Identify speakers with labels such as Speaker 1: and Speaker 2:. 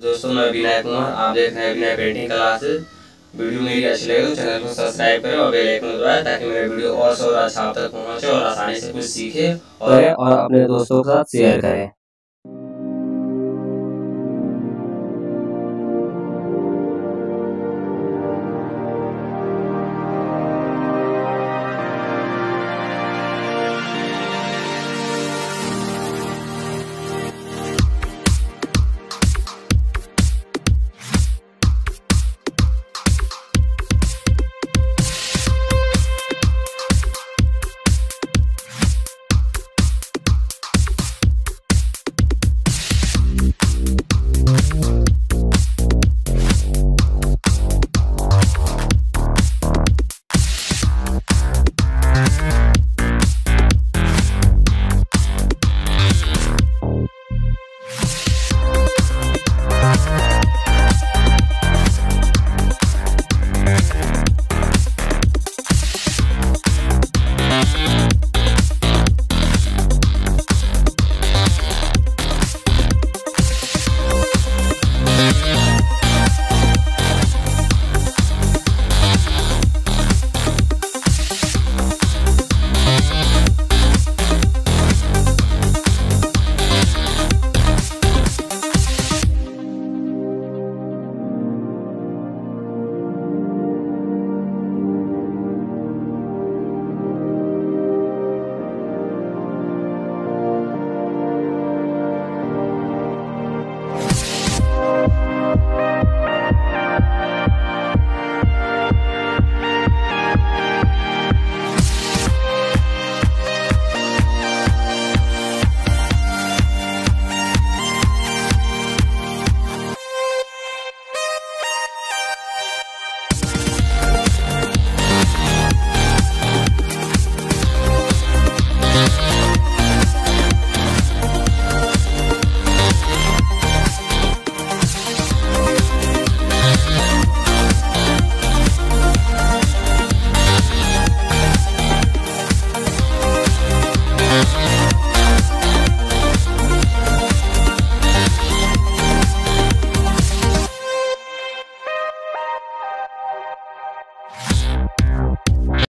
Speaker 1: दोस्तों, मैं विनय कुमार, आप देख रहे हैं विनय पेंटिंग क्लासेस वीडियो मेरी अच्छी लगे तो चैनल को सब्सक्राइब करें और बेल आइकन दबाएँ ताकि मेरे वीडियो और से और अच्छा आप तक पहुँचे और आसानी से कुछ सीखे और और अपने दोस्तों के साथ शेयर करें।